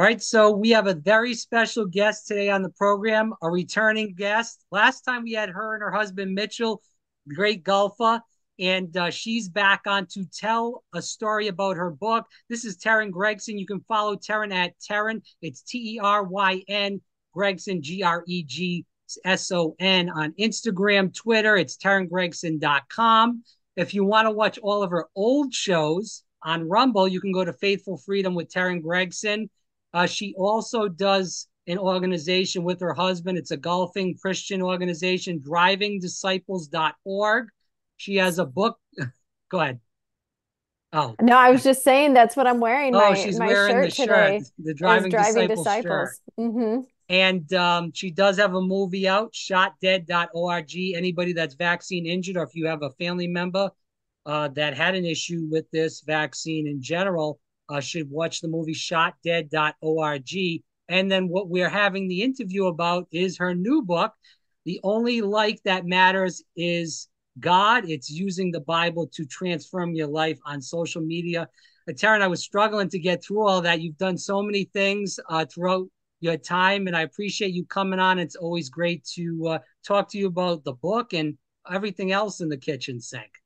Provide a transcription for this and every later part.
All right, so we have a very special guest today on the program, a returning guest. Last time we had her and her husband Mitchell, great golfer, and uh, she's back on to tell a story about her book. This is Teryn Gregson. You can follow Teryn at Teryn. It's T E R Y N Gregson G R E G S O N on Instagram, Twitter. It's TerynGregson.com. If you want to watch all of her old shows on Rumble, you can go to Faithful Freedom with Teryn Gregson. Uh, she also does an organization with her husband. It's a golfing Christian organization, drivingdisciples.org. She has a book. Go ahead. Oh no, I was just saying that's what I'm wearing. Oh, my, she's my wearing shirt the shirt, today the driving, driving disciples. disciples. Mm-hmm. And um, she does have a movie out, shotdead.org. Anybody that's vaccine injured, or if you have a family member uh, that had an issue with this vaccine in general, uh, should watch the movie shotdead.org. And then what we're having the interview about is her new book. The only like that matters is God. It's using the Bible to transform your life on social media. Uh, Teryn, I was struggling to get through all that. You've done so many things uh, throughout your time, and I appreciate you coming on. It's always great to uh, talk to you about the book and everything else in the kitchen sink.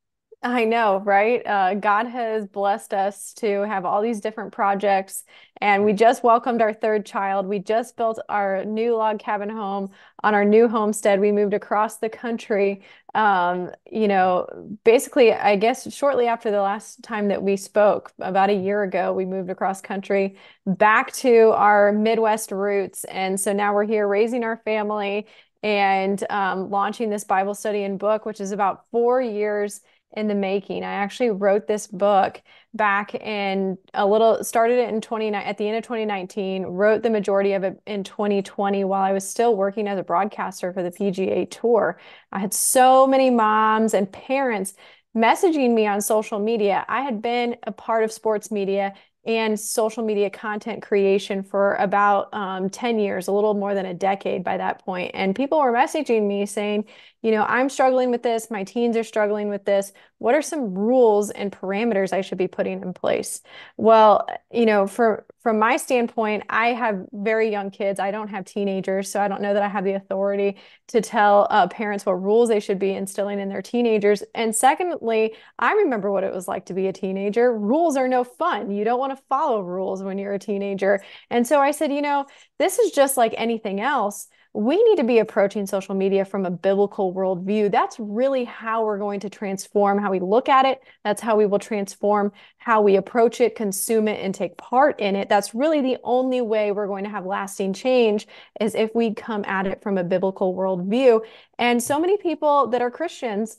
I know, right? Uh, God has blessed us to have all these different projects, and we just welcomed our third child. We just built our new log cabin home on our new homestead. We moved across the country. Um, you know, basically, I guess shortly after the last time that we spoke, about a year ago, we moved across country back to our Midwest roots. And so now we're here raising our family and um, launching this Bible study and book, which is about four years in the making. I actually wrote this book back in a little started it in 29 at the end of 2019, wrote the majority of it in 2020 while I was still working as a broadcaster for the PGA Tour. I had so many moms and parents messaging me on social media. I had been a part of sports media and social media content creation for about um, 10 years, a little more than a decade by that point. And people were messaging me saying, you know, I'm struggling with this. My teens are struggling with this. What are some rules and parameters I should be putting in place? Well, you know, for from my standpoint, I have very young kids. I don't have teenagers, so I don't know that I have the authority to tell uh, parents what rules they should be instilling in their teenagers. And secondly, I remember what it was like to be a teenager. Rules are no fun. You don't want to follow rules when you're a teenager. And so I said, you know, this is just like anything else we need to be approaching social media from a biblical worldview. That's really how we're going to transform how we look at it. That's how we will transform how we approach it, consume it, and take part in it. That's really the only way we're going to have lasting change is if we come at it from a biblical worldview. And so many people that are Christians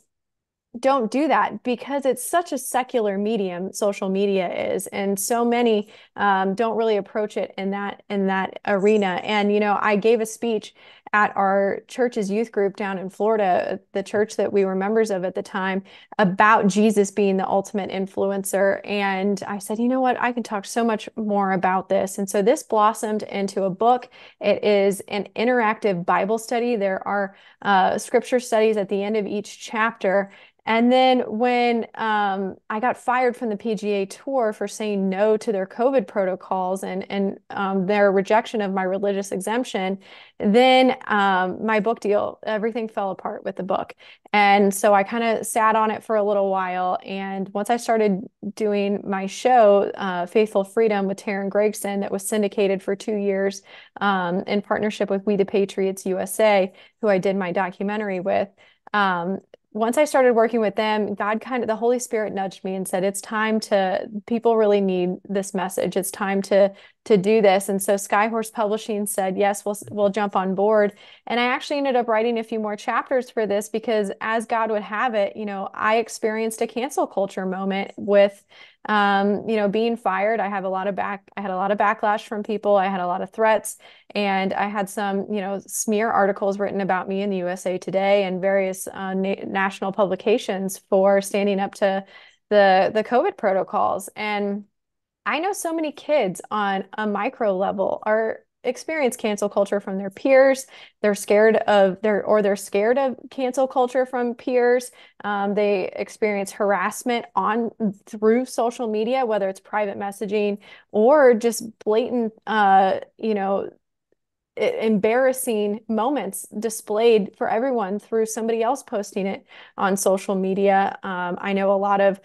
don't do that because it's such a secular medium social media is and so many um, don't really approach it in that in that arena. And you know i gave a speech at our church's youth group down in florida the church that we were members of at the time about jesus being the ultimate influencer. And i said you know what? I can talk so much more about this. And so this blossomed into a book. It is an interactive bible study. There are uh, scripture studies at the end of each chapter and then when um, I got fired from the PGA Tour for saying no to their COVID protocols and and um, their rejection of my religious exemption, then um, my book deal, everything fell apart with the book. And so I kind of sat on it for a little while. And once I started doing my show, uh, Faithful Freedom with Teryn Gregson, that was syndicated for two years um, in partnership with We the Patriots USA, who I did my documentary with. Um, once I started working with them, God kind of the Holy Spirit nudged me and said, "It's time to people really need this message. It's time to to do this." And so Skyhorse Publishing said, "Yes, we'll we'll jump on board." And I actually ended up writing a few more chapters for this because as God would have it, you know, I experienced a cancel culture moment with um, you know, being fired, I have a lot of back, I had a lot of backlash from people. I had a lot of threats and I had some, you know, smear articles written about me in the USA Today and various uh, na national publications for standing up to the, the COVID protocols. And I know so many kids on a micro level are experience cancel culture from their peers. They're scared of their, or they're scared of cancel culture from peers. Um, they experience harassment on through social media, whether it's private messaging or just blatant, uh, you know, embarrassing moments displayed for everyone through somebody else posting it on social media. Um, I know a lot of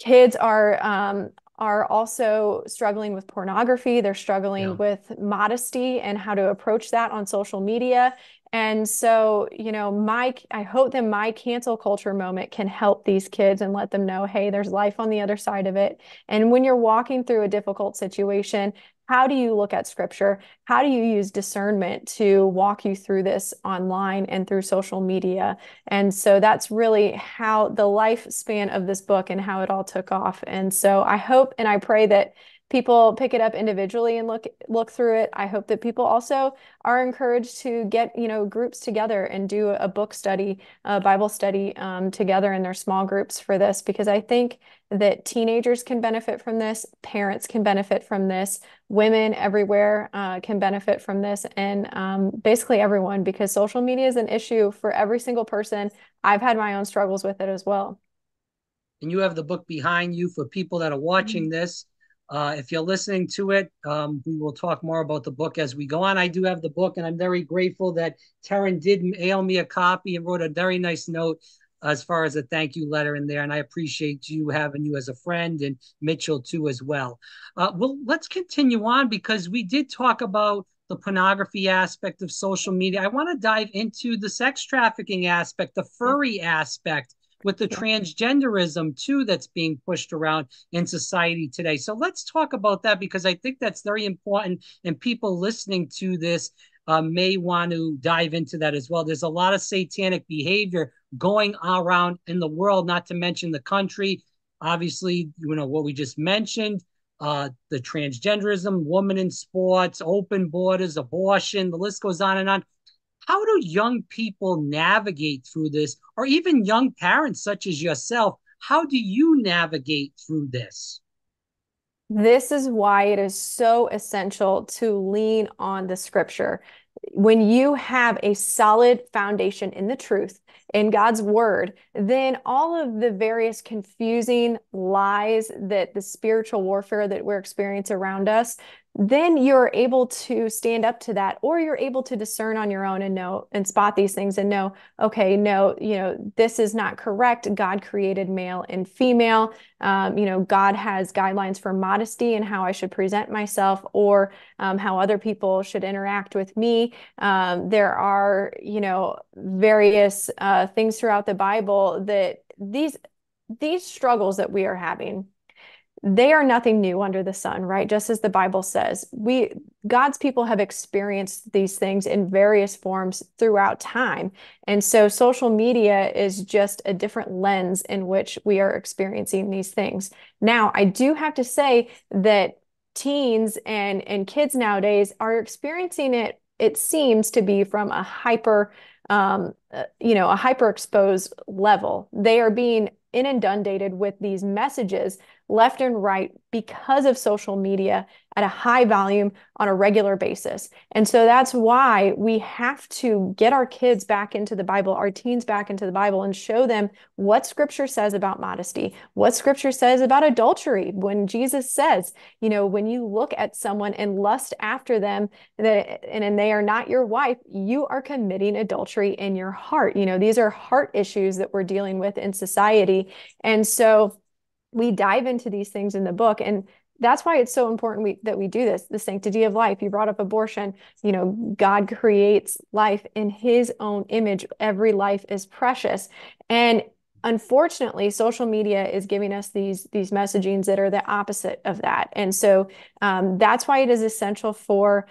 kids are um, are also struggling with pornography. They're struggling yeah. with modesty and how to approach that on social media. And so, you know, my I hope that my cancel culture moment can help these kids and let them know, hey, there's life on the other side of it. And when you're walking through a difficult situation, how do you look at scripture? How do you use discernment to walk you through this online and through social media? And so that's really how the lifespan of this book and how it all took off. And so I hope and I pray that people pick it up individually and look look through it. I hope that people also are encouraged to get you know groups together and do a book study, a Bible study um, together in their small groups for this because I think that teenagers can benefit from this, parents can benefit from this, women everywhere uh, can benefit from this, and um, basically everyone because social media is an issue for every single person. I've had my own struggles with it as well. And you have the book behind you for people that are watching mm-hmm. this uh, if you're listening to it, um, we will talk more about the book as we go on. I do have the book, and I'm very grateful that Teryn did mail me a copy and wrote a very nice note as far as a thank you letter in there. And I appreciate you having you as a friend and Mitchell too as well. Uh, well, let's continue on because we did talk about the pornography aspect of social media. I want to dive into the sex trafficking aspect, the furry aspect with the transgenderism too that's being pushed around in society today. So let's talk about that because I think that's very important, and people listening to this uh, may want to dive into that as well. There's a lot of satanic behavior going around in the world, not to mention the country. Obviously, you know what we just mentioned. Uh, the transgenderism, woman in sports, open borders, abortion, the list goes on and on how do young people navigate through this, or even young parents such as yourself? How do you navigate through this? This is why it is so essential to lean on the scripture. When you have a solid foundation in the truth, in God's word, then all of the various confusing lies that the spiritual warfare that we're experiencing around us then you're able to stand up to that or you're able to discern on your own and know and spot these things and know okay no you know this is not correct. God created male and female. Um, you know god has guidelines for modesty and how i should present myself or um, how other people should interact with me. Um, there are you know various uh, things throughout the bible that these these struggles that we are having they are nothing new under the sun right? Just as the bible says we god's people have experienced these things in various forms throughout time. And so social media is just a different lens in which we are experiencing these things. Now i do have to say that teens and and kids nowadays are experiencing it it seems to be from a hyper um, uh, you know a hyper exposed level. They are being inundated with these messages left and right because of social media at a high volume on a regular basis. And so that's why we have to get our kids back into the Bible, our teens back into the Bible, and show them what scripture says about modesty, what scripture says about adultery. When Jesus says, you know, when you look at someone and lust after them that, and, and they are not your wife, you are committing adultery in your heart. You know, these are heart issues that we're dealing with in society. And so we dive into these things in the book and that's why it's so important we, that we do this the sanctity of life. You brought up abortion. You know god creates life in his own image. Every life is precious. And unfortunately social media is giving us these these messagings that are the opposite of that. And so um, that's why it is essential for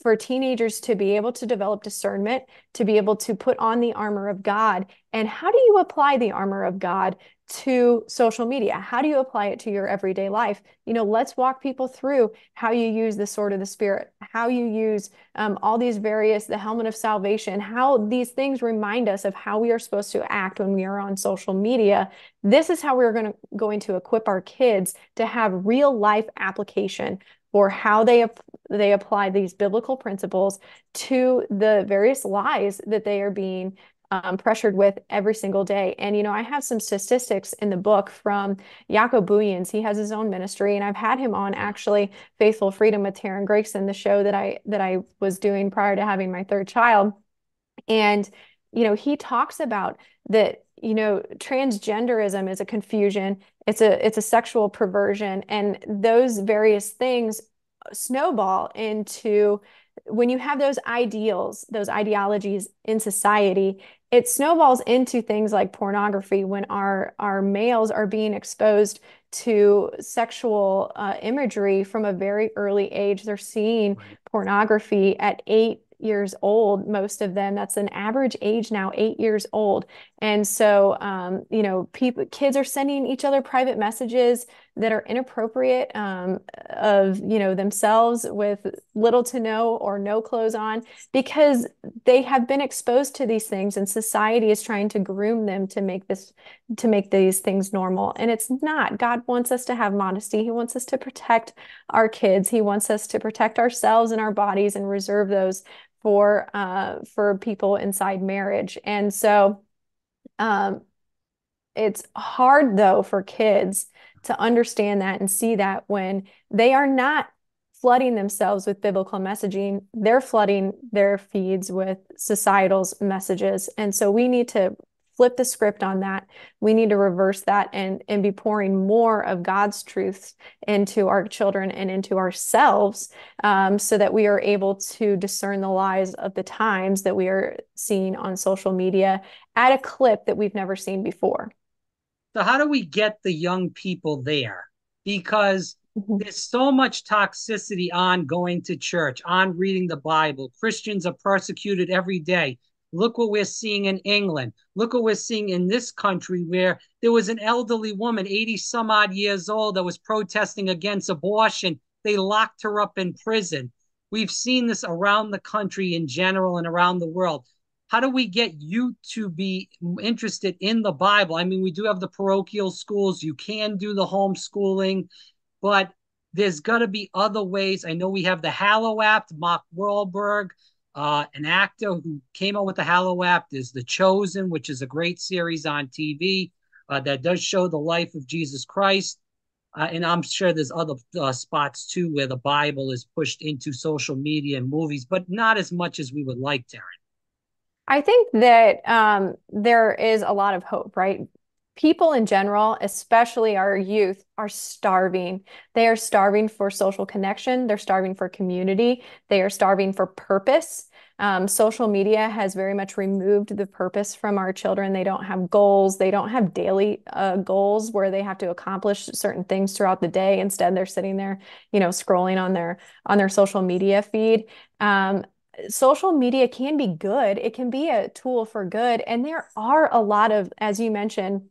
for teenagers to be able to develop discernment, to be able to put on the armor of God. And how do you apply the armor of God to social media? How do you apply it to your everyday life? You know, let's walk people through how you use the sword of the spirit, how you use um, all these various, the helmet of salvation, how these things remind us of how we are supposed to act when we are on social media. This is how we're going to going to equip our kids to have real life application for how they they apply these biblical principles to the various lies that they are being um, pressured with every single day. And, you know, I have some statistics in the book from Jaco Booyens. He has his own ministry, and I've had him on actually Faithful Freedom with Teryn Gregson, the show that I that I was doing prior to having my third child. And, you know, he talks about that, you know, transgenderism is a confusion. It's a it's a sexual perversion. And those various things snowball into when you have those ideals, those ideologies in society, it snowballs into things like pornography when our our males are being exposed to sexual uh, imagery from a very early age. They're seeing right. pornography at eight years old, most of them. That's an average age now, eight years old. And so, um, you know, people, kids are sending each other private messages that are inappropriate um, of, you know, themselves with little to no or no clothes on because they have been exposed to these things and society is trying to groom them to make this, to make these things normal. And it's not. God wants us to have modesty. He wants us to protect our kids. He wants us to protect ourselves and our bodies and reserve those for uh, for people inside marriage. And so um, it's hard though for kids to understand that and see that when they are not flooding themselves with biblical messaging, they're flooding their feeds with societal's messages. And so we need to flip the script on that. We need to reverse that and, and be pouring more of God's truths into our children and into ourselves um, so that we are able to discern the lies of the times that we are seeing on social media at a clip that we've never seen before. So, how do we get the young people there? Because mm-hmm. there's so much toxicity on going to church, on reading the Bible. Christians are persecuted every day. Look what we're seeing in England. Look what we're seeing in this country where there was an elderly woman, 80 some odd years old, that was protesting against abortion. They locked her up in prison. We've seen this around the country in general and around the world. How do we get you to be interested in the Bible? I mean, we do have the parochial schools, you can do the homeschooling, but there's got to be other ways. I know we have the Hallow app, Mark Wahlberg uh, an actor who came out with the Hallow app is The Chosen, which is a great series on TV uh, that does show the life of Jesus Christ. Uh, and I'm sure there's other uh, spots too where the Bible is pushed into social media and movies, but not as much as we would like, Teryn. I think that um, there is a lot of hope, right? People in general, especially our youth, are starving. They are starving for social connection. They're starving for community. They are starving for purpose. Um, social media has very much removed the purpose from our children. They don't have goals. They don't have daily uh, goals where they have to accomplish certain things throughout the day. Instead, they're sitting there, you know, scrolling on their on their social media feed. Um, social media can be good. It can be a tool for good, and there are a lot of, as you mentioned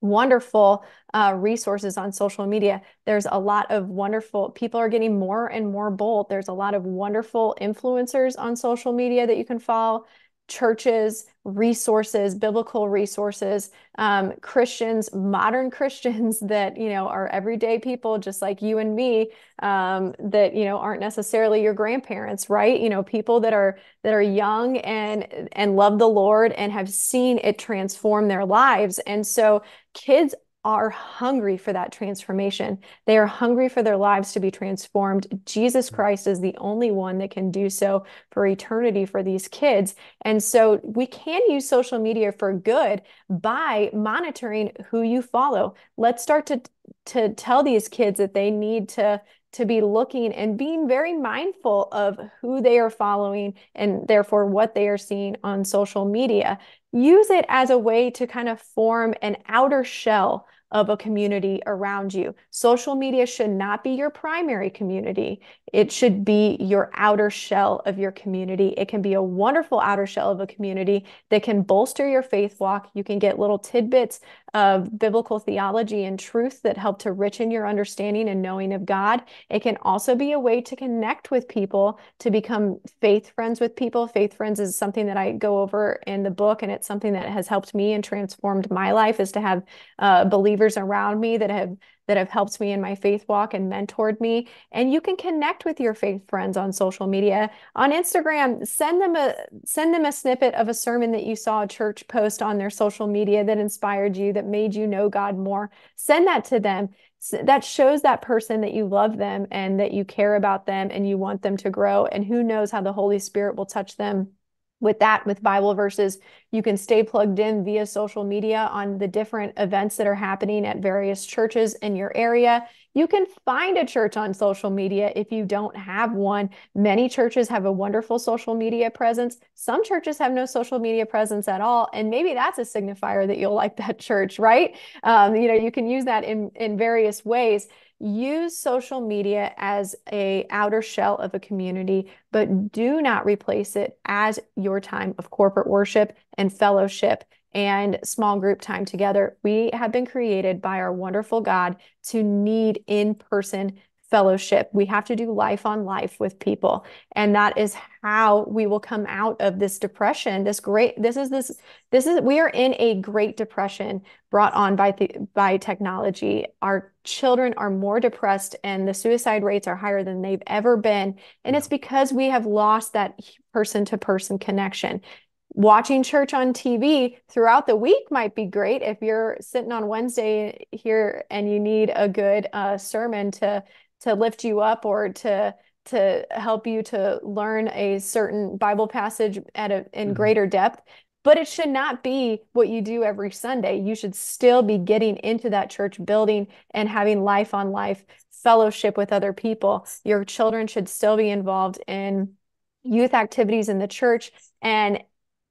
wonderful uh, resources on social media. There's a lot of wonderful people are getting more and more bold. There's a lot of wonderful influencers on social media that you can follow churches, resources, biblical resources, um, Christians, modern Christians that, you know, are everyday people just like you and me, um, that, you know, aren't necessarily your grandparents, right? You know, people that are, that are young and, and love the Lord and have seen it transform their lives. And so kids are hungry for that transformation. They are hungry for their lives to be transformed. Jesus mm. Christ is the only one that can do so for eternity for these kids. And so we can use social media for good by monitoring who you follow. Let's start to to tell these kids that they need to to be looking and being very mindful of who they are following and therefore what they are seeing on social media. Use it as a way to kind of form an outer shell of a community around you. Social media should not be your primary community. It should be your outer shell of your community. It can be a wonderful outer shell of a community that can bolster your faith walk. You can get little tidbits of biblical theology and truth that help to richen your understanding and knowing of God. It can also be a way to connect with people, to become faith friends with people. Faith friends is something that I go over in the book, and it's something that has helped me and transformed my life is to have uh, believers around me that have that have helped me in my faith walk and mentored me. And you can connect with your faith friends on social media. On Instagram, send them a send them a snippet of a sermon that you saw a church post on their social media that inspired you, that made you know God more. Send that to them. That shows that person that you love them and that you care about them and you want them to grow. And who knows how the Holy Spirit will touch them with that with bible verses you can stay plugged in via social media on the different events that are happening at various churches in your area. You can find a church on social media if you don't have one. Many churches have a wonderful social media presence. Some churches have no social media presence at all and maybe that's a signifier that you'll like that church right? Um, you know you can use that in in various ways use social media as a outer shell of a community but do not replace it as your time of corporate worship and fellowship and small group time together. We have been created by our wonderful god to need in-person fellowship. We have to do life on life with people. And that is how we will come out of this depression. This great, this is this, this is, we are in a great depression brought on by the, by technology. Our children are more depressed and the suicide rates are higher than they've ever been. And it's because we have lost that person to person connection watching church on TV throughout the week might be great if you're sitting on Wednesday here and you need a good uh, sermon to to lift you up or to to help you to learn a certain Bible passage at a in mm-hmm. greater depth. But it should not be what you do every Sunday. You should still be getting into that church building and having life on life fellowship with other people. Your children should still be involved in youth activities in the church and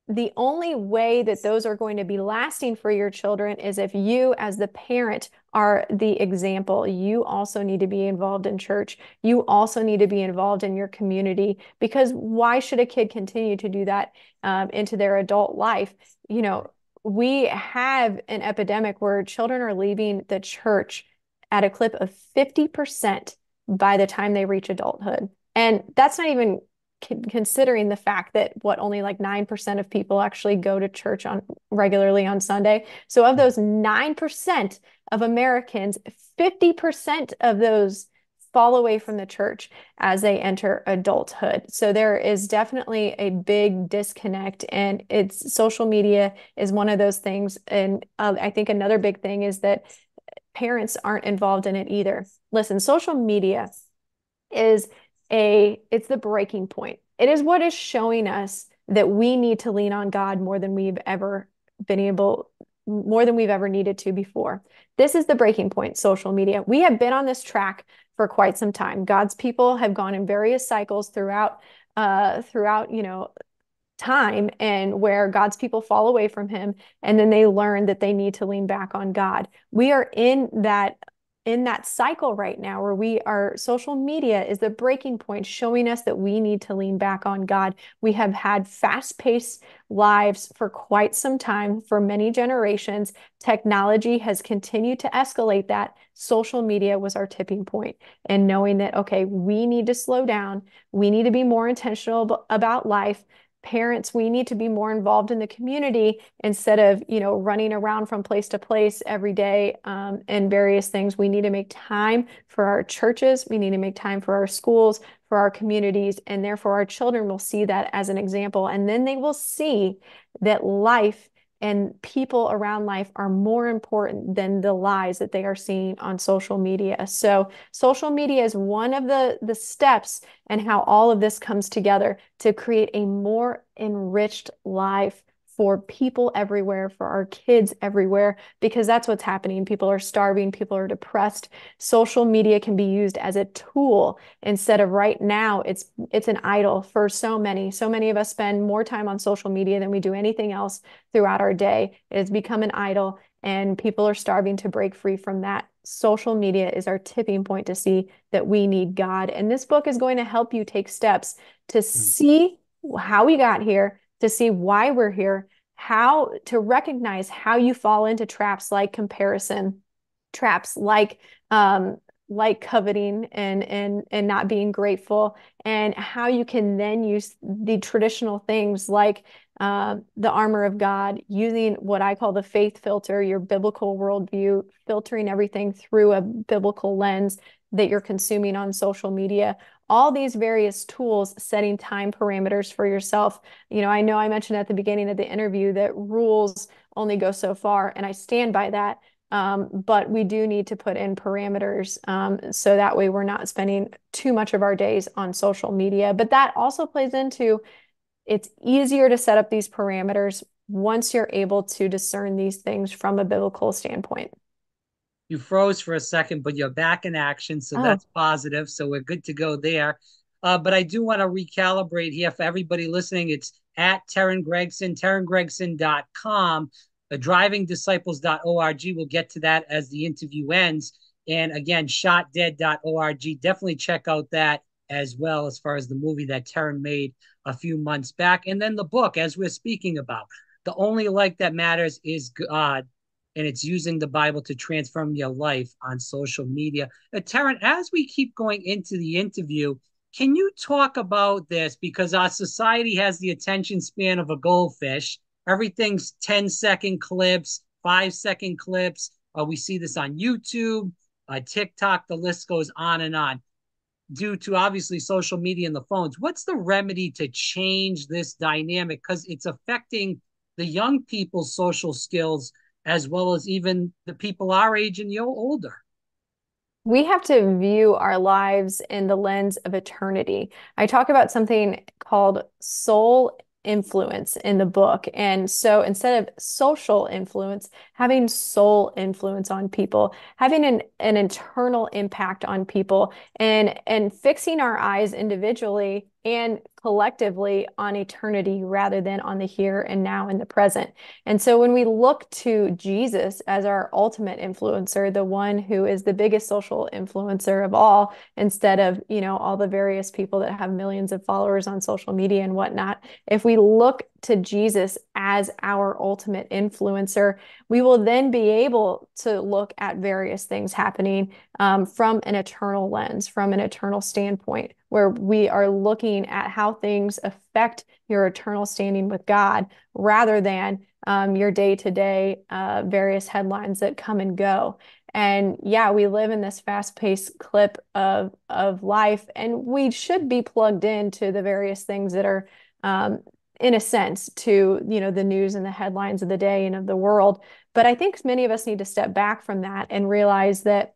the only way that those are going to be lasting for your children is if you, as the parent, are the example. You also need to be involved in church. You also need to be involved in your community because why should a kid continue to do that um, into their adult life? You know, we have an epidemic where children are leaving the church at a clip of 50% by the time they reach adulthood. And that's not even considering the fact that what only like 9% of people actually go to church on regularly on Sunday. So of those 9% of Americans, 50% of those fall away from the church as they enter adulthood. So there is definitely a big disconnect and it's social media is one of those things and uh, I think another big thing is that parents aren't involved in it either. Listen, social media is a it's the breaking point. It is what is showing us that we need to lean on God more than we've ever been able more than we've ever needed to before. This is the breaking point, social media. We have been on this track for quite some time. God's people have gone in various cycles throughout uh throughout, you know, time and where God's people fall away from him and then they learn that they need to lean back on God. We are in that in that cycle right now where we are social media is the breaking point showing us that we need to lean back on God. We have had fast-paced lives for quite some time for many generations. Technology has continued to escalate that. Social media was our tipping point and knowing that okay, we need to slow down. We need to be more intentional about life parents we need to be more involved in the community instead of you know running around from place to place every day um, and various things. We need to make time for our churches. We need to make time for our schools for our communities and therefore our children will see that as an example. And then they will see that life and people around life are more important than the lies that they are seeing on social media. So social media is one of the, the steps and how all of this comes together to create a more enriched life for people everywhere, for our kids everywhere, because that's what's happening. People are starving, people are depressed. Social media can be used as a tool instead of right now it's it's an idol for so many. So many of us spend more time on social media than we do anything else throughout our day. It has become an idol and people are starving to break free from that. Social media is our tipping point to see that we need God. And this book is going to help you take steps to mm. see how we got here to see why we're here, how to recognize how you fall into traps like comparison, traps like um, like coveting and and and not being grateful, and how you can then use the traditional things like uh, the armor of God, using what I call the faith filter, your biblical worldview, filtering everything through a biblical lens that you're consuming on social media. All these various tools, setting time parameters for yourself. You know, I know I mentioned at the beginning of the interview that rules only go so far, and I stand by that. Um, but we do need to put in parameters um, so that way we're not spending too much of our days on social media. But that also plays into it's easier to set up these parameters once you're able to discern these things from a biblical standpoint. You froze for a second, but you're back in action. So oh. that's positive. So we're good to go there. Uh, but I do want to recalibrate here for everybody listening. It's at Teryn Gregson, teryngregson.com. The drivingdisciples.org. We'll get to that as the interview ends. And again, shotdead.org. Definitely check out that as well as far as the movie that Terran made a few months back. And then the book, as we're speaking about. The only light that matters is God. And it's using the Bible to transform your life on social media. Uh, Teryn, as we keep going into the interview, can you talk about this? Because our society has the attention span of a goldfish. Everything's 10 second clips, five second clips. Uh, we see this on YouTube, uh, TikTok, the list goes on and on. Due to obviously social media and the phones, what's the remedy to change this dynamic? Because it's affecting the young people's social skills as well as even the people our age and you older we have to view our lives in the lens of eternity. I talk about something called soul influence in the book. And so instead of social influence, having soul influence on people, having an, an internal impact on people and and fixing our eyes individually and collectively on eternity rather than on the here and now in the present. And so when we look to Jesus as our ultimate influencer, the one who is the biggest social influencer of all, instead of, you know, all the various people that have millions of followers on social media and whatnot, if we look to Jesus as our ultimate influencer, we will then be able to look at various things happening um, from an eternal lens, from an eternal standpoint, where we are looking at how things affect your eternal standing with God rather than um, your day to day various headlines that come and go. And yeah, we live in this fast paced clip of, of life, and we should be plugged into the various things that are um, in a sense to you know the news and the headlines of the day and of the world but i think many of us need to step back from that and realize that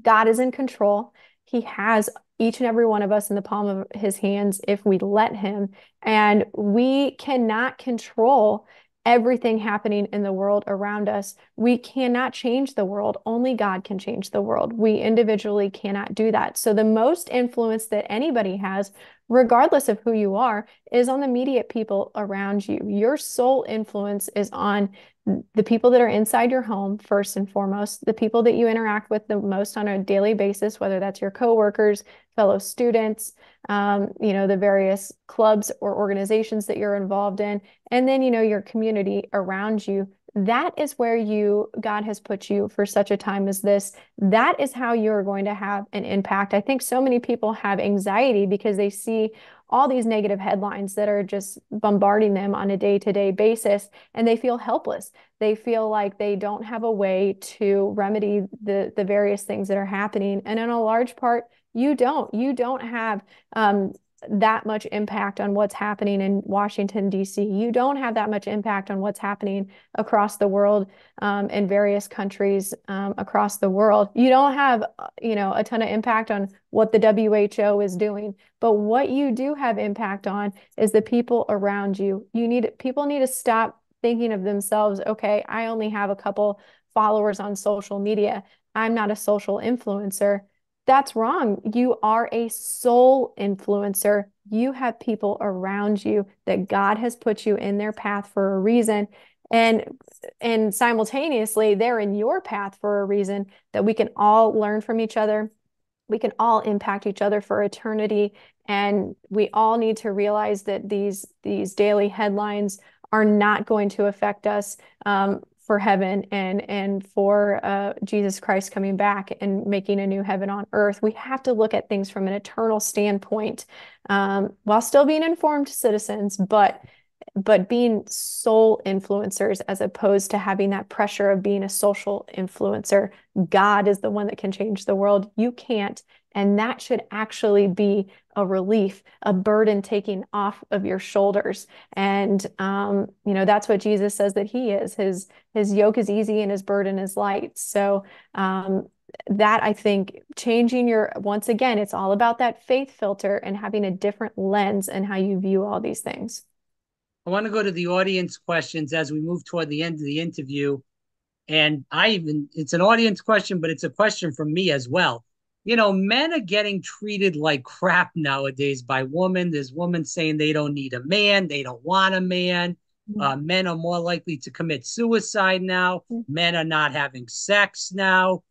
god is in control he has each and every one of us in the palm of his hands if we let him and we cannot control everything happening in the world around us. We cannot change the world. Only God can change the world. We individually cannot do that. So, the most influence that anybody has, regardless of who you are, is on the immediate people around you. Your soul influence is on the people that are inside your home, first and foremost, the people that you interact with the most on a daily basis, whether that's your coworkers, fellow students, um, you know, the various clubs or organizations that you're involved in, and then, you know, your community around you. That is where you, God has put you for such a time as this. That is how you're going to have an impact. I think so many people have anxiety because they see all these negative headlines that are just bombarding them on a day to day basis, and they feel helpless. They feel like they don't have a way to remedy the, the various things that are happening. And in a large part, you don't. You don't have um, that much impact on what's happening in Washington, D.C. You don't have that much impact on what's happening across the world um, in various countries um, across the world. You don't have, uh, you know, a ton of impact on what the WHO is doing. But what you do have impact on is the people around you. You need people need to stop thinking of themselves, okay, I only have a couple followers on social media. I'm not a social influencer that's wrong. You are a soul influencer. You have people around you that God has put you in their path for a reason. And and simultaneously, they're in your path for a reason that we can all learn from each other. We can all impact each other for eternity. And we all need to realize that these these daily headlines are not going to affect us um, for heaven and and for uh, Jesus Christ coming back and making a new heaven on earth. We have to look at things from an eternal standpoint um, while still being informed citizens, but but being soul influencers as opposed to having that pressure of being a social influencer. God is the one that can change the world. You can't. And that should actually be a relief, a burden taking off of your shoulders. And um, you know, that's what Jesus says that he is. His his yoke is easy and his burden is light. So um, that I think changing your once again, it's all about that faith filter and having a different lens and how you view all these things. I want to go to the audience questions as we move toward the end of the interview. And I even, it's an audience question, but it's a question from me as well. You know, men are getting treated like crap nowadays by women. There's women saying they don't need a man, they don't want a man. Mm-hmm. Uh, men are more likely to commit suicide now. Mm-hmm. Men are not having sex now.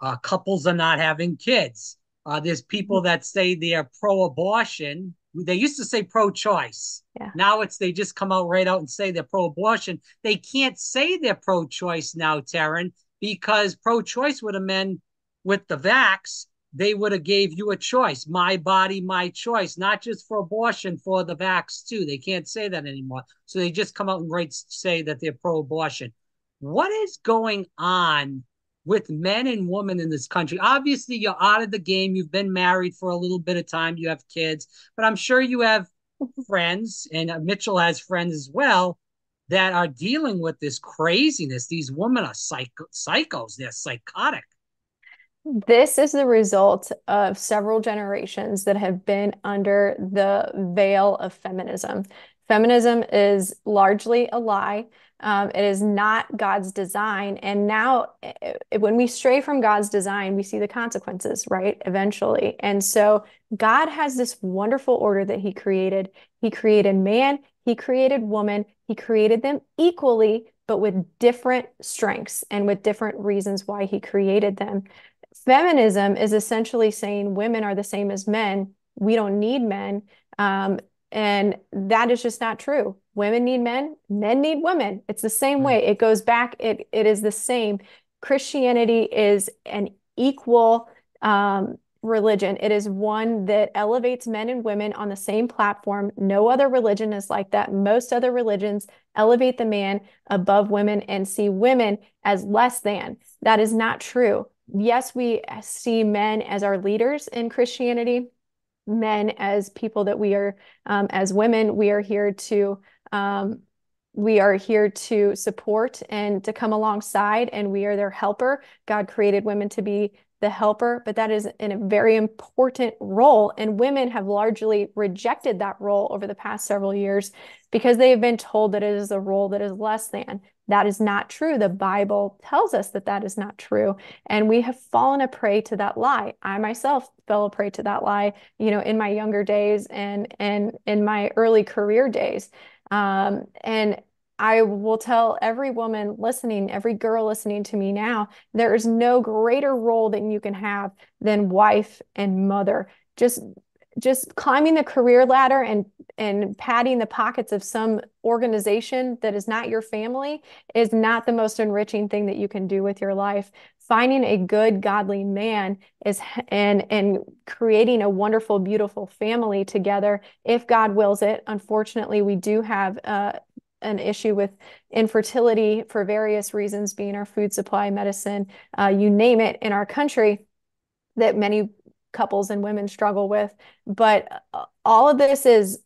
Uh, couples are not having kids. Uh, there's people mm-hmm. that say they are pro abortion they used to say pro-choice. Yeah. Now it's they just come out right out and say they're pro-abortion. They can't say they're pro-choice now, Teryn, because pro-choice would have meant with the vax, they would have gave you a choice, my body, my choice, not just for abortion, for the vax too. They can't say that anymore. So they just come out and right say that they're pro-abortion. What is going on with men and women in this country. Obviously, you're out of the game. You've been married for a little bit of time. You have kids, but I'm sure you have friends, and Mitchell has friends as well that are dealing with this craziness. These women are psycho- psychos. They're psychotic. This is the result of several generations that have been under the veil of feminism. Feminism is largely a lie. Um, it is not God's design. And now, it, when we stray from God's design, we see the consequences, right? Eventually. And so, God has this wonderful order that He created. He created man, He created woman, He created them equally, but with different strengths and with different reasons why He created them. Feminism is essentially saying women are the same as men. We don't need men. Um, and that is just not true. Women need men, men need women. It's the same way. It goes back, it, it is the same. Christianity is an equal um, religion. It is one that elevates men and women on the same platform. No other religion is like that. Most other religions elevate the man above women and see women as less than. That is not true. Yes, we see men as our leaders in Christianity men as people that we are um, as women we are here to um, we are here to support and to come alongside and we are their helper. God created women to be the helper but that is in a very important role and women have largely rejected that role over the past several years because they have been told that it is a role that is less than that is not true. The Bible tells us that that is not true. And we have fallen a prey to that lie. I myself fell a prey to that lie, you know, in my younger days and, and in my early career days. Um, and I will tell every woman listening, every girl listening to me now, there is no greater role that you can have than wife and mother. Just just climbing the career ladder and and patting the pockets of some organization that is not your family is not the most enriching thing that you can do with your life finding a good godly man is and and creating a wonderful beautiful family together if god wills it unfortunately we do have uh, an issue with infertility for various reasons being our food supply medicine uh, you name it in our country that many couples and women struggle with. But uh, all of this is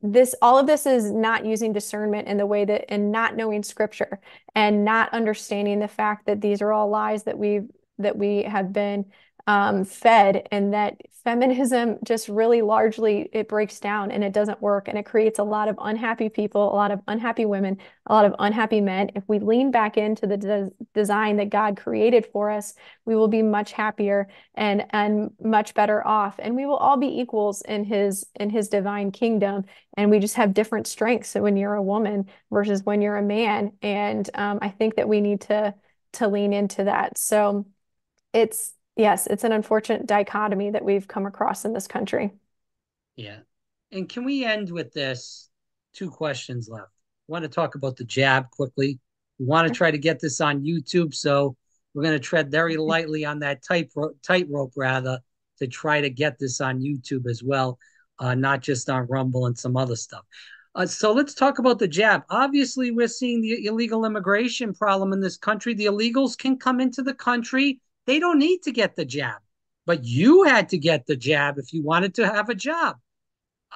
this all of this is not using discernment in the way that and not knowing scripture and not understanding the fact that these are all lies that we've that we have been um, fed and that feminism just really largely it breaks down and it doesn't work and it creates a lot of unhappy people a lot of unhappy women a lot of unhappy men. If we lean back into the de design that god created for us we will be much happier and and much better off and we will all be equals in his in his divine kingdom and we just have different strengths when you're a woman versus when you're a man and um, i think that we need to to lean into that. So it's yes, it's an unfortunate dichotomy that we've come across in this country. Yeah. And can we end with this? Two questions left. I want to talk about the jab quickly. We want to try to get this on YouTube, so we're going to tread very lightly on that tightrope, tightrope rather, to try to get this on YouTube as well, uh, not just on Rumble and some other stuff. Uh, so let's talk about the jab. Obviously, we're seeing the illegal immigration problem in this country. The illegals can come into the country. They don't need to get the jab, but you had to get the jab if you wanted to have a job.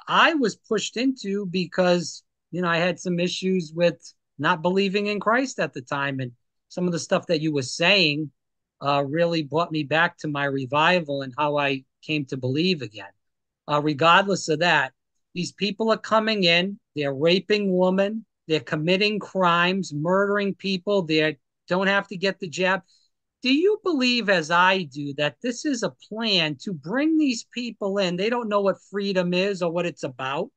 I was pushed into because, you know, I had some issues with not believing in Christ at the time. And some of the stuff that you were saying uh, really brought me back to my revival and how I came to believe again. Uh, regardless of that, these people are coming in, they're raping women, they're committing crimes, murdering people, they don't have to get the jab. Do you believe, as I do, that this is a plan to bring these people in? They don't know what freedom is or what it's about.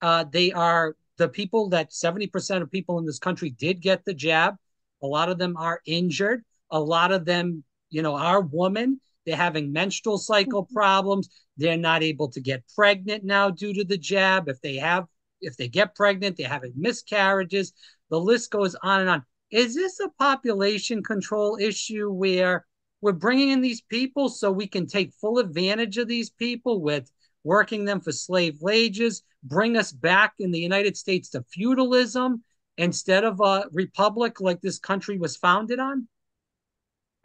Uh, they are the people that 70% of people in this country did get the jab. A lot of them are injured. A lot of them, you know, are women. They're having menstrual cycle mm-hmm. problems. They're not able to get pregnant now due to the jab. If they have, if they get pregnant, they're having miscarriages. The list goes on and on. Is this a population control issue where we're bringing in these people so we can take full advantage of these people with working them for slave wages, bring us back in the United States to feudalism instead of a republic like this country was founded on?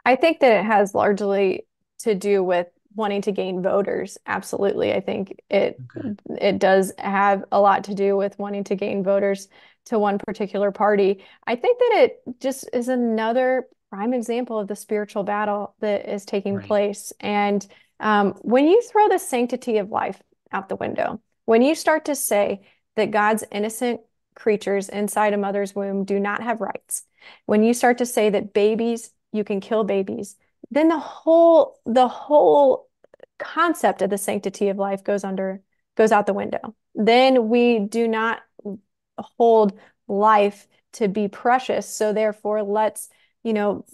I think that it has largely to do with wanting to gain voters. Absolutely. I think it okay. it does have a lot to do with wanting to gain voters to one particular party. I think that it just is another prime example of the spiritual battle that is taking right. place. And um, when you throw the sanctity of life out the window, when you start to say that God's innocent creatures inside a mother's womb do not have rights, when you start to say that babies, you can kill babies, then the whole the whole concept of the sanctity of life goes under goes out the window then we do not hold life to be precious. So therefore let's you know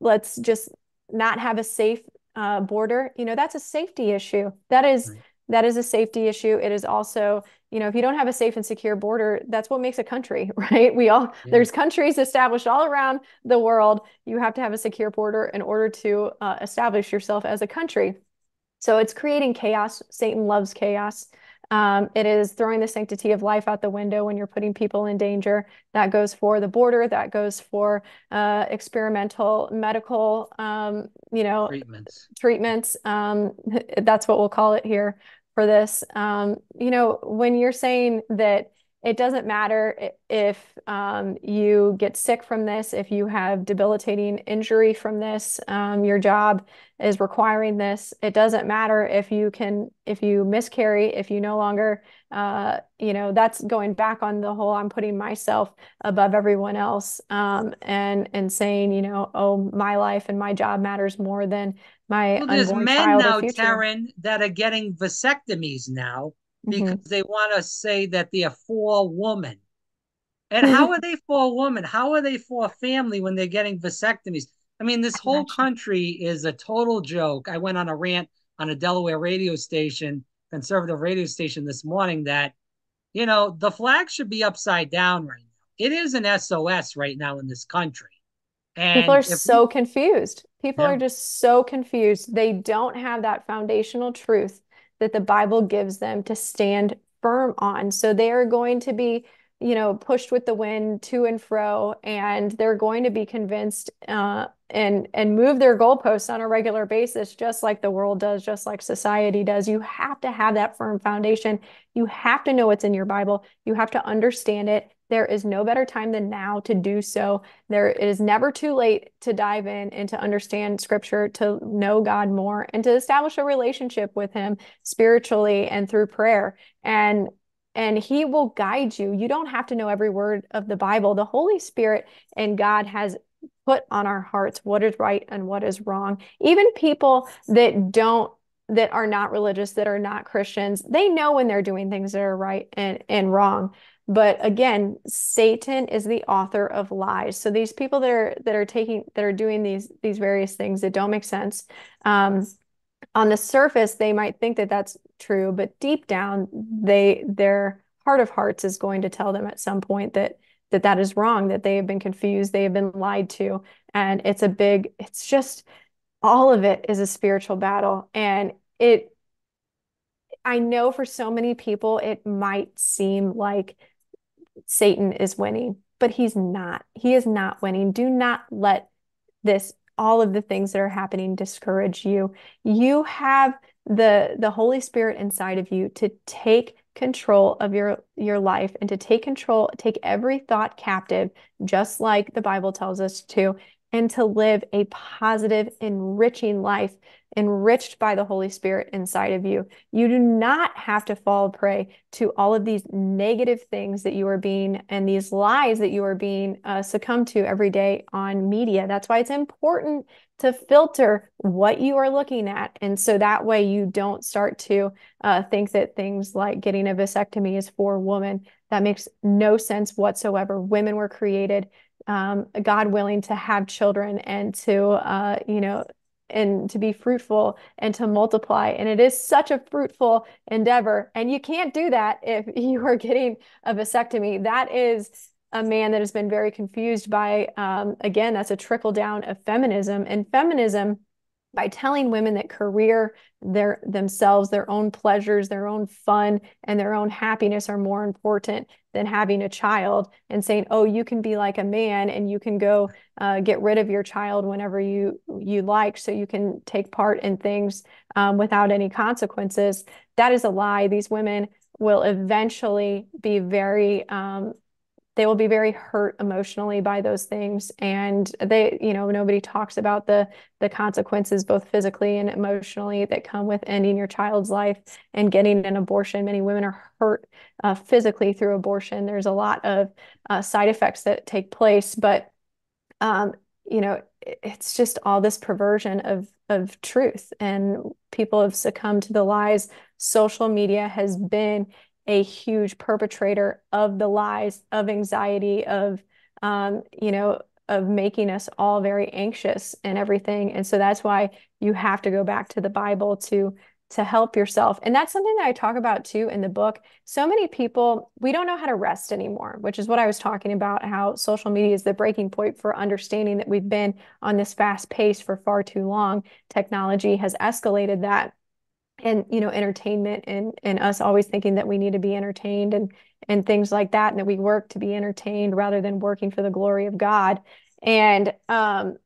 let's just not have a safe uh, border. You know that's a safety issue. That is that is a safety issue. It is also you know if you don't have a safe and secure border that's what makes a country right? We all yeah. there's countries established all around the world. You have to have a secure border in order to uh, establish yourself as a country. So it's creating chaos. Satan loves chaos um, it is throwing the sanctity of life out the window when you're putting people in danger. That goes for the border that goes for uh, experimental medical um, you know treatments. treatments. Um, that's what we'll call it here for this. Um, you know, when you're saying that it doesn't matter if um, you get sick from this, if you have debilitating injury from this, um, your job is requiring this. It doesn't matter if you can, if you miscarry, if you no longer, uh, you know, that's going back on the whole. I'm putting myself above everyone else, um, and and saying, you know, oh, my life and my job matters more than my well, there's men now, Teryn, that are getting vasectomies now. Because mm-hmm. they want to say that they're for a woman. And how are they for a woman? How are they for a family when they're getting vasectomies? I mean, this whole country is a total joke. I went on a rant on a Delaware radio station, conservative radio station this morning that, you know, the flag should be upside down right now. It is an SOS right now in this country. And people are so we, confused. People yeah. are just so confused. They don't have that foundational truth that the Bible gives them to stand firm on. So they are going to be, you know, pushed with the wind to and fro, and they're going to be convinced uh, and and move their goalposts on a regular basis, just like the world does, just like society does. You have to have that firm foundation. You have to know what's in your Bible. You have to understand it. There is no better time than now to do so. There it is never too late to dive in and to understand scripture, to know God more, and to establish a relationship with him spiritually and through prayer. And and he will guide you. You don't have to know every word of the Bible. The Holy Spirit and God has put on our hearts what is right and what is wrong. Even people that don't that are not religious, that are not Christians, they know when they're doing things that are right and, and wrong. But again, Satan is the author of lies. So these people that are that are taking that are doing these these various things that don't make sense. Um, on the surface, they might think that that's true, but deep down, they their heart of hearts is going to tell them at some point that that that is wrong, that they have been confused, they have been lied to, and it's a big. It's just all of it is a spiritual battle, and it. I know for so many people, it might seem like Satan is winning, but he's not. He is not winning. Do not let this all of the things that are happening discourage you. You have the the Holy Spirit inside of you to take control of your your life and to take control take every thought captive just like the bible tells us to and to live a positive enriching life enriched by the Holy Spirit inside of you. You do not have to fall prey to all of these negative things that you are being and these lies that you are being uh, succumbed to every day on media. That's why it's important to filter what you are looking at. And so that way you don't start to uh, think that things like getting a vasectomy is for women. That makes no sense whatsoever. Women were created um, God willing to have children and to, uh, you know, and to be fruitful and to multiply. And it is such a fruitful endeavor. And you can't do that if you are getting a vasectomy. That is a man that has been very confused by, um, again, that's a trickle down of feminism. And feminism by telling women that career their themselves their own pleasures their own fun and their own happiness are more important than having a child and saying oh you can be like a man and you can go uh, get rid of your child whenever you you like so you can take part in things um, without any consequences. That is a lie. These women will eventually be very um, they will be very hurt emotionally by those things. And they you know nobody talks about the the consequences both physically and emotionally that come with ending your child's life and getting an abortion. Many women are hurt uh, physically through abortion. There's a lot of uh, side effects that take place but um, you know it's just all this perversion of of truth. And people have succumbed to the lies. Social media has been a huge perpetrator of the lies, of anxiety, of, um, you know, of making us all very anxious and everything. And so that's why you have to go back to the Bible to to help yourself. And that's something that I talk about too in the book. So many people, we don't know how to rest anymore, which is what I was talking about how social media is the breaking point for understanding that we've been on this fast pace for far too long. Technology has escalated that and you know entertainment and and us always thinking that we need to be entertained and and things like that and that we work to be entertained rather than working for the glory of God. And um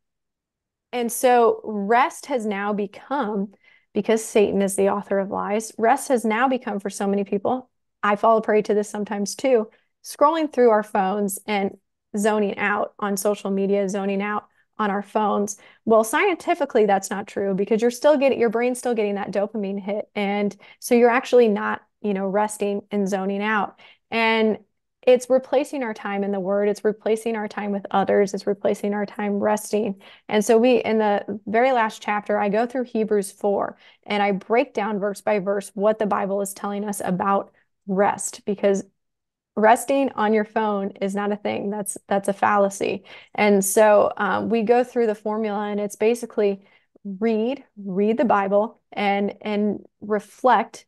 and so rest has now become because Satan is the author of lies rest has now become for so many people I fall prey to this sometimes too scrolling through our phones and zoning out on social media zoning out on our phones. Well, scientifically, that's not true because you're still getting your brain's still getting that dopamine hit. And so you're actually not, you know, resting and zoning out. And it's replacing our time in the word it's replacing our time with others it's replacing our time resting and so we in the very last chapter i go through hebrews 4 and i break down verse by verse what the bible is telling us about rest because resting on your phone is not a thing. That's that's a fallacy. And so um, we go through the formula and it's basically read read the bible and and reflect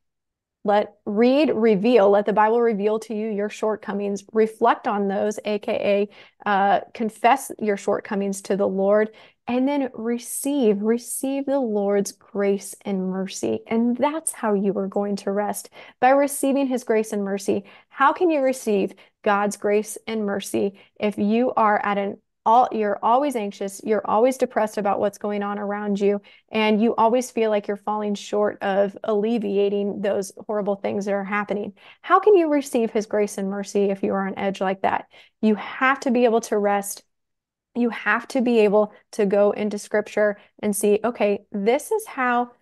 let read reveal. Let the bible reveal to you your shortcomings. Reflect on those aka uh, confess your shortcomings to the lord and then receive receive the lord's grace and mercy. And that's how you are going to rest. By receiving his grace and mercy how can you receive god's grace and mercy if you are at an all you're always anxious you're always depressed about what's going on around you and you always feel like you're falling short of alleviating those horrible things that are happening. How can you receive his grace and mercy if you are on edge like that? You have to be able to rest. You have to be able to go into scripture and see okay this is how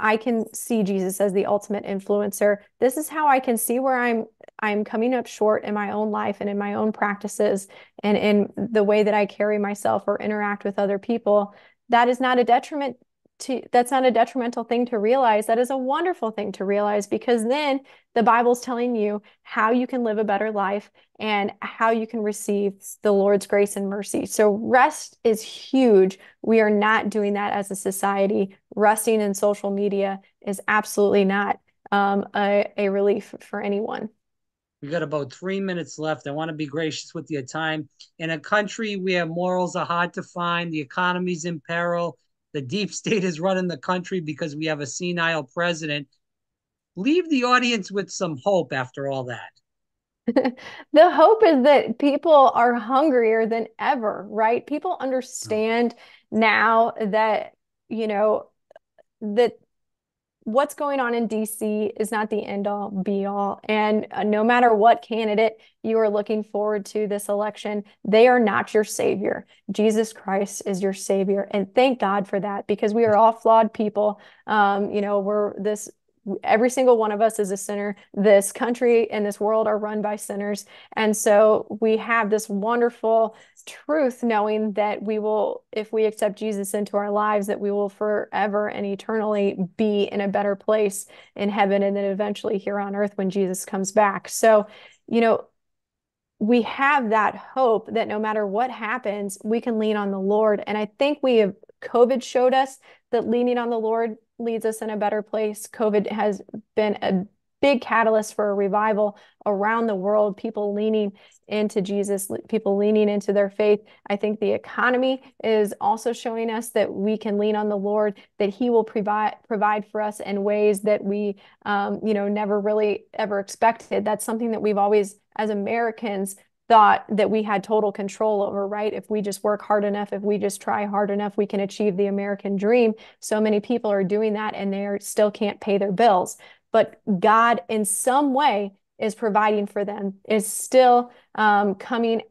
I can see Jesus as the ultimate influencer. This is how I can see where I'm I'm coming up short in my own life and in my own practices and in the way that I carry myself or interact with other people. That is not a detriment to that's not a detrimental thing to realize. That is a wonderful thing to realize because then the Bible's telling you how you can live a better life and how you can receive the Lord's grace and mercy. So rest is huge. We are not doing that as a society. Resting in social media is absolutely not um, a, a relief for anyone. We got about three minutes left. I want to be gracious with your time. In a country where morals are hard to find, the economy's in peril, the deep state is running the country because we have a senile president. Leave the audience with some hope after all that. the hope is that people are hungrier than ever, right? People understand now that, you know, that what's going on in DC is not the end all be all. And uh, no matter what candidate you are looking forward to this election, they are not your savior. Jesus Christ is your savior. And thank God for that because we are all flawed people. Um, you know, we're this every single one of us is a sinner. This country and this world are run by sinners. And so we have this wonderful truth knowing that we will, if we accept Jesus into our lives, that we will forever and eternally be in a better place in heaven and then eventually here on earth when Jesus comes back. So, you know, we have that hope that no matter what happens, we can lean on the Lord. And I think we have, COVID showed us that leaning on the Lord leads us in a better place. COVID has been a big catalyst for a revival around the world, people leaning into Jesus, people leaning into their faith. I think the economy is also showing us that we can lean on the Lord, that He will provide provide for us in ways that we, um, you know, never really ever expected. That's something that we've always, as Americans, thought that we had total control over, right? If we just work hard enough, if we just try hard enough, we can achieve the American dream. So many people are doing that and they still can't pay their bills. But God, in some way, is providing for them, is still um, coming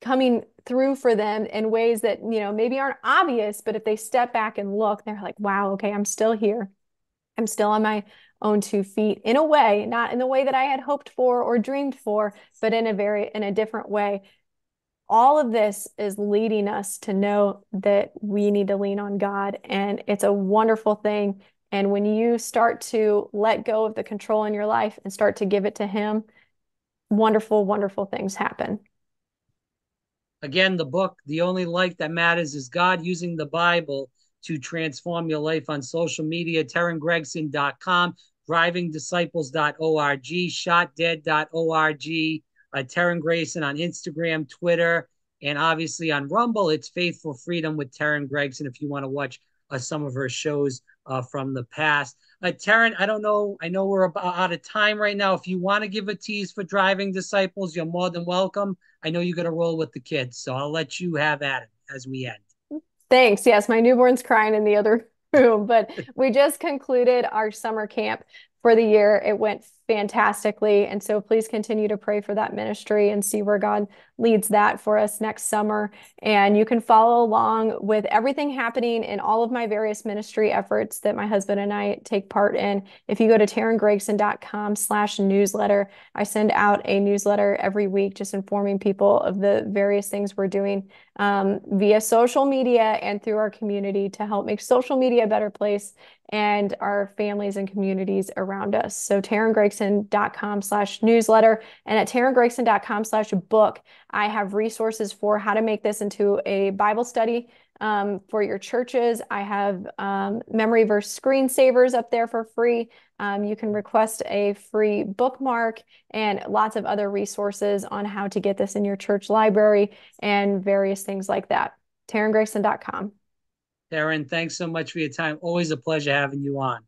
coming through for them in ways that you know maybe aren't obvious but if they step back and look they're like wow okay i'm still here i'm still on my own two feet in a way, not in the way that I had hoped for or dreamed for, but in a very, in a different way. All of this is leading us to know that we need to lean on God. And it's a wonderful thing. And when you start to let go of the control in your life and start to give it to Him, wonderful, wonderful things happen. Again, the book, The Only Like That Matters is God using the Bible to transform your life on social media, TerynGregson.com drivingdisciples.org, shotdead.org, uh, Teryn Gregson on Instagram, Twitter, and obviously on Rumble, it's Faithful Freedom with Teryn Gregson if you want to watch some of her shows uh, from the past. Uh, Teryn, I don't know. I know we're about out of time right now. If you want to give a tease for Driving Disciples, you're more than welcome. I know you got to roll with the kids, so I'll let you have at it as we end. Thanks. Yes, my newborn's crying in the other room, but we just concluded our summer camp for the year. It went fantastically. And so please continue to pray for that ministry and see where God leads that for us next summer. And you can follow along with everything happening in all of my various ministry efforts that my husband and I take part in. If you go to teryngregson.com slash newsletter, I send out a newsletter every week just informing people of the various things we're doing um, via social media and through our community to help make social media a better place and our families and communities around us. So teryngregson.com slash newsletter and at teryngregson.com slash book, I have resources for how to make this into a Bible study um, for your churches. I have um, memory verse screensavers up there for free. Um, you can request a free bookmark and lots of other resources on how to get this in your church library and various things like that. TerynGregson.com. Teryn, thanks so much for your time. Always a pleasure having you on.